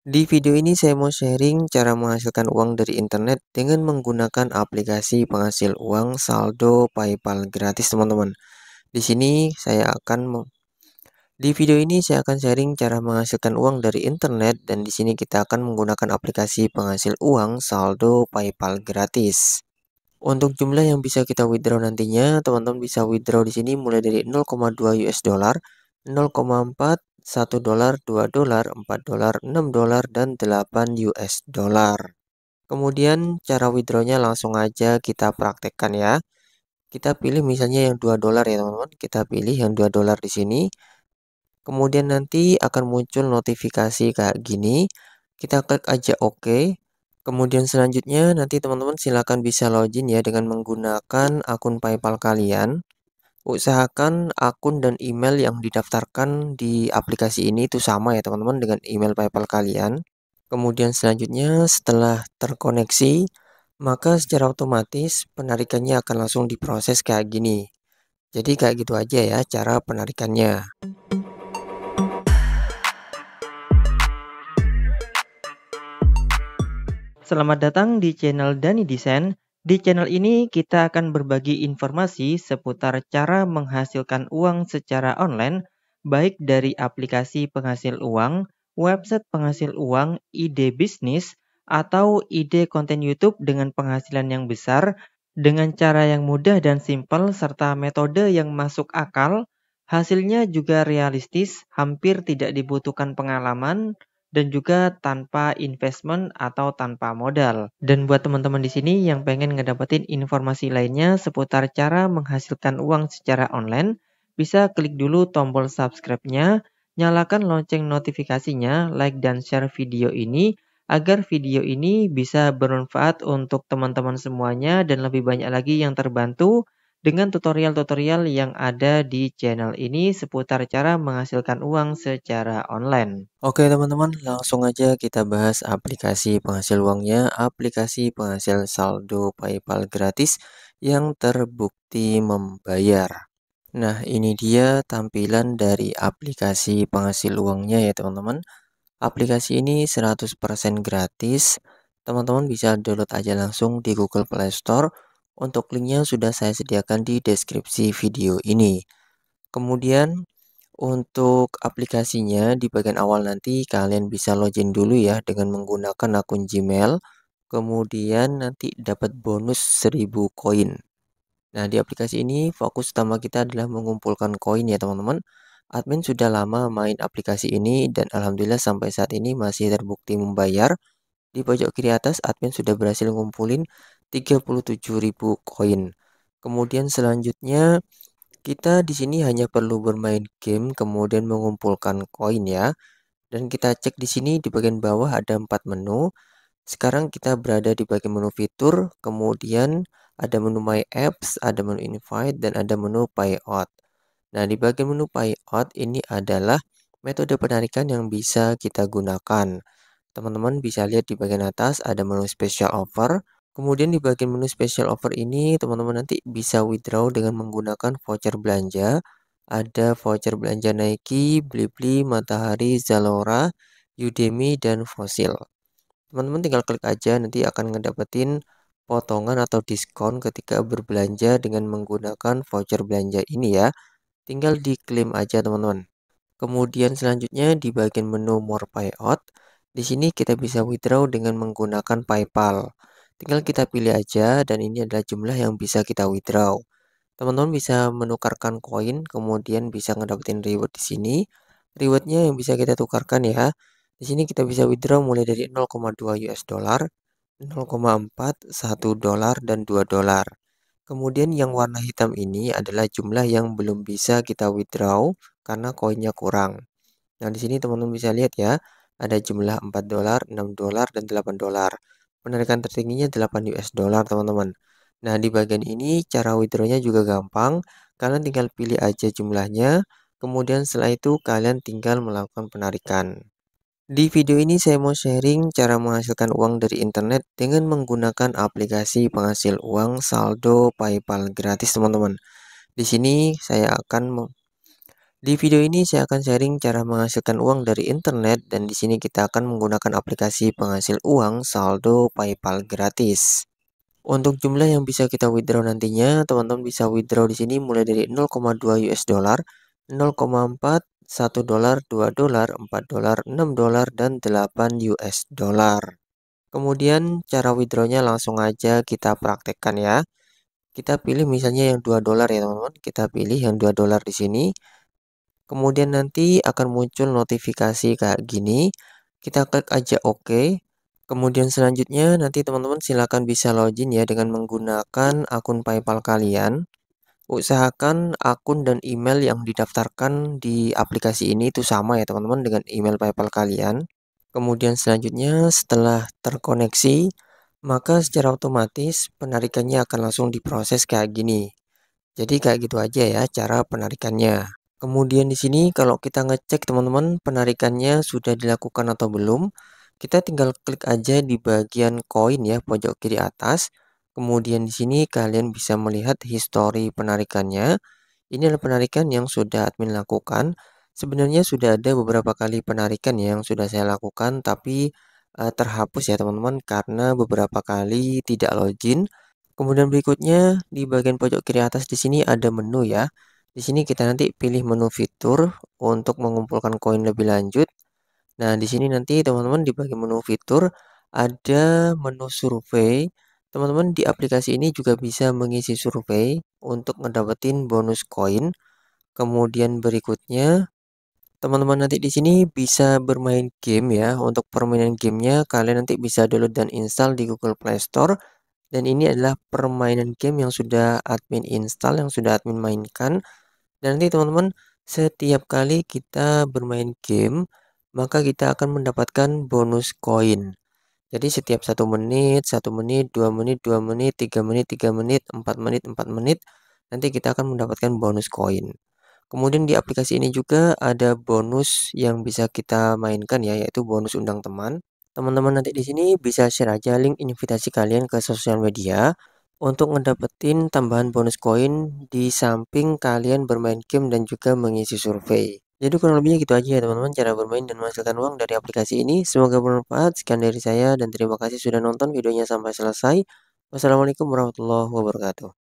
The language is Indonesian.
Di video ini saya mau sharing cara menghasilkan uang dari internet dengan menggunakan aplikasi penghasil uang saldo PayPal gratis teman-teman. Di sini saya akan di video ini saya akan sharing cara menghasilkan uang dari internet dan di sini kita akan menggunakan aplikasi penghasil uang saldo PayPal gratis. Untuk jumlah yang bisa kita withdraw nantinya, teman-teman bisa withdraw di sini mulai dari 0,2 US dollar, 0,4 1 dolar, 2 dolar, 4 dolar, 6 dolar, dan 8 US dollar. Kemudian cara withdrawnya langsung aja kita praktekkan ya. Kita pilih misalnya yang 2 dolar ya teman-teman. Kita pilih yang 2 dolar di sini. Kemudian nanti akan muncul notifikasi kayak gini. Kita klik aja OK. Kemudian selanjutnya nanti teman-teman silakan bisa login ya dengan menggunakan akun PayPal kalian. Usahakan akun dan email yang didaftarkan di aplikasi ini itu sama ya teman-teman dengan email PayPal kalian. Kemudian selanjutnya setelah terkoneksi, maka secara otomatis penarikannya akan langsung diproses kayak gini. Jadi kayak gitu aja ya cara penarikannya. Selamat datang di channel Dani Desain. Di channel ini kita akan berbagi informasi seputar cara menghasilkan uang secara online, baik dari aplikasi penghasil uang, website penghasil uang, ide bisnis, atau ide konten YouTube dengan penghasilan yang besar dengan cara yang mudah dan simpel serta metode yang masuk akal, hasilnya juga realistis, hampir tidak dibutuhkan pengalaman, dan juga tanpa investment atau tanpa modal. Dan buat teman-teman di sini yang pengen ngedapetin informasi lainnya seputar cara menghasilkan uang secara online, bisa klik dulu tombol subscribe-nya, nyalakan lonceng notifikasinya, like dan share video ini agar video ini bisa bermanfaat untuk teman-teman semuanya dan lebih banyak lagi yang terbantu dengan tutorial-tutorial yang ada di channel ini seputar cara menghasilkan uang secara online. Oke teman-teman, langsung aja kita bahas aplikasi penghasil uangnya, aplikasi penghasil saldo PayPal gratis yang terbukti membayar. Nah, ini dia tampilan dari aplikasi penghasil uangnya ya teman-teman. Aplikasi ini 100% gratis. Teman-teman bisa download aja langsung di Google Play Store untuk linknya sudah saya sediakan di deskripsi video ini. Kemudian untuk aplikasinya di bagian awal nanti kalian bisa login dulu ya dengan menggunakan akun Gmail. Kemudian nanti dapat bonus 1000 koin. Nah, di aplikasi ini fokus utama kita adalah mengumpulkan koin ya teman-teman. Admin sudah lama main aplikasi ini dan alhamdulillah sampai saat ini masih terbukti membayar. Di pojok kiri atas admin sudah berhasil ngumpulin 37.000 koin. Kemudian selanjutnya kita di sini hanya perlu bermain game kemudian mengumpulkan koin ya. Dan kita cek di sini di bagian bawah ada empat menu. Sekarang kita berada di bagian menu fitur, kemudian ada menu My Apps, ada menu Invite, dan ada menu Payout. Nah, di bagian menu Payout ini adalah metode penarikan yang bisa kita gunakan. Teman-teman bisa lihat di bagian atas ada menu Special Offer, Kemudian di bagian menu special offer ini teman-teman nanti bisa withdraw dengan menggunakan voucher belanja. Ada voucher belanja Nike, Blibli, Matahari, Zalora, Udemy, dan Fossil. Teman-teman tinggal klik aja nanti akan ngedapetin potongan atau diskon ketika berbelanja dengan menggunakan voucher belanja ini ya. Tinggal diklaim aja teman-teman. Kemudian selanjutnya di bagian menu More Payout, di sini kita bisa withdraw dengan menggunakan PayPal. Tinggal kita pilih aja dan ini adalah jumlah yang bisa kita withdraw. Teman-teman bisa menukarkan koin, kemudian bisa ngedapetin reward di sini. Rewardnya yang bisa kita tukarkan ya. Di sini kita bisa withdraw mulai dari 0,2 US dollar, 0,4, 1 dolar, dan 2 dolar. Kemudian yang warna hitam ini adalah jumlah yang belum bisa kita withdraw karena koinnya kurang. Nah, di sini teman-teman bisa lihat ya, ada jumlah 4 dolar, 6 dolar, dan 8 dolar penarikan tertingginya 8 US dollar teman-teman. Nah di bagian ini cara withdrawnya juga gampang. Kalian tinggal pilih aja jumlahnya. Kemudian setelah itu kalian tinggal melakukan penarikan. Di video ini saya mau sharing cara menghasilkan uang dari internet dengan menggunakan aplikasi penghasil uang saldo PayPal gratis teman-teman. Di sini saya akan Di video ini saya akan sharing cara menghasilkan uang dari internet dan di sini kita akan menggunakan aplikasi penghasil uang saldo PayPal gratis. Untuk jumlah yang bisa kita withdraw nantinya, teman-teman bisa withdraw di sini mulai dari 0,2 US dollar, 0,4, 1 dolar, 2 dolar, 4 dolar, 6 dolar, dan 8 US dollar. Kemudian cara withdrawnya langsung aja kita praktekkan ya. Kita pilih misalnya yang 2 dolar ya teman-teman. Kita pilih yang 2 dolar di sini. Kemudian nanti akan muncul notifikasi kayak gini. Kita klik aja OK. Kemudian selanjutnya nanti teman-teman silakan bisa login ya dengan menggunakan akun PayPal kalian. Usahakan akun dan email yang didaftarkan di aplikasi ini itu sama ya teman-teman dengan email PayPal kalian. Kemudian selanjutnya setelah terkoneksi, maka secara otomatis penarikannya akan langsung diproses kayak gini. Jadi kayak gitu aja ya cara penarikannya. Kemudian di sini kalau kita ngecek teman-teman penarikannya sudah dilakukan atau belum, kita tinggal klik aja di bagian koin ya pojok kiri atas. Kemudian di sini kalian bisa melihat histori penarikannya. Ini adalah penarikan yang sudah admin lakukan. Sebenarnya sudah ada beberapa kali penarikan yang sudah saya lakukan tapi uh, terhapus ya teman-teman karena beberapa kali tidak login. Kemudian berikutnya di bagian pojok kiri atas di sini ada menu ya. Di sini kita nanti pilih menu fitur untuk mengumpulkan koin lebih lanjut. Nah, di sini nanti teman-teman di bagian menu fitur ada menu survei. Teman-teman di aplikasi ini juga bisa mengisi survei untuk mendapatkan bonus koin. Kemudian berikutnya teman-teman nanti di sini bisa bermain game ya. Untuk permainan gamenya kalian nanti bisa download dan install di Google Play Store. Dan ini adalah permainan game yang sudah admin install, yang sudah admin mainkan. Dan nanti teman-teman, setiap kali kita bermain game, maka kita akan mendapatkan bonus koin. Jadi setiap satu menit, satu menit, dua menit, dua menit, tiga menit, tiga menit, empat menit, empat menit, nanti kita akan mendapatkan bonus koin. Kemudian di aplikasi ini juga ada bonus yang bisa kita mainkan ya, yaitu bonus undang teman. Teman-teman nanti di sini bisa share aja link invitasi kalian ke sosial media untuk ngedapetin tambahan bonus koin di samping kalian bermain game dan juga mengisi survei. Jadi kurang lebihnya gitu aja ya teman-teman cara bermain dan menghasilkan uang dari aplikasi ini. Semoga bermanfaat. Sekian dari saya dan terima kasih sudah nonton videonya sampai selesai. Wassalamualaikum warahmatullahi wabarakatuh.